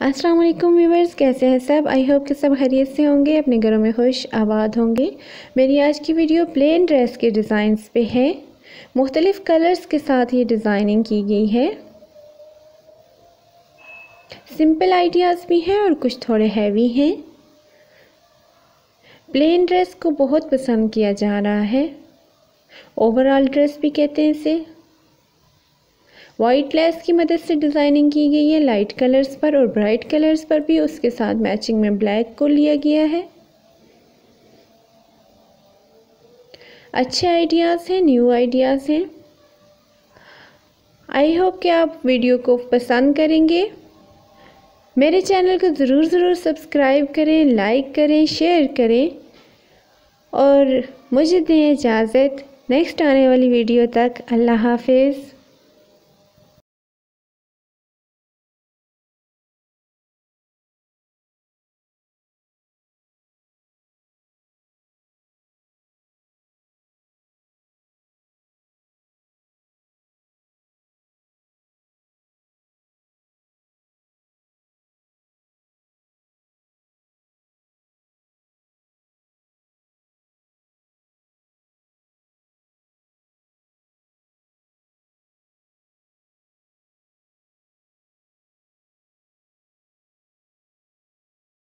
अस्सलाम वालेकुम व्यूवर्स कैसे हैं सब? आई होप कि सब खैरियत से होंगे, अपने घरों में खुश आबाद होंगे। मेरी आज की वीडियो प्लेन ड्रेस के डिज़ाइंस पे है। मुख्तलिफ़ कलर्स के साथ ये डिज़ाइनिंग की गई है। सिंपल आइडियाज़ भी हैं और कुछ थोड़े हैवी हैं। प्लेन ड्रेस को बहुत पसंद किया जा रहा है। ओवरऑल ड्रेस भी कहते हैं इसे। वाइट लेस की मदद से डिज़ाइनिंग की गई है। लाइट कलर्स पर और ब्राइट कलर्स पर भी उसके साथ मैचिंग में ब्लैक को लिया गया है। अच्छे आइडियाज़ हैं न्यू आइडियाज़ हैं। आई होप कि आप वीडियो को पसंद करेंगे। मेरे चैनल को ज़रूर ज़रूर सब्सक्राइब करें लाइक करें शेयर करें। और मुझे दें इजाज़त। नेक्स्ट आने वाली वीडियो तक, अल्लाह हाफिज़।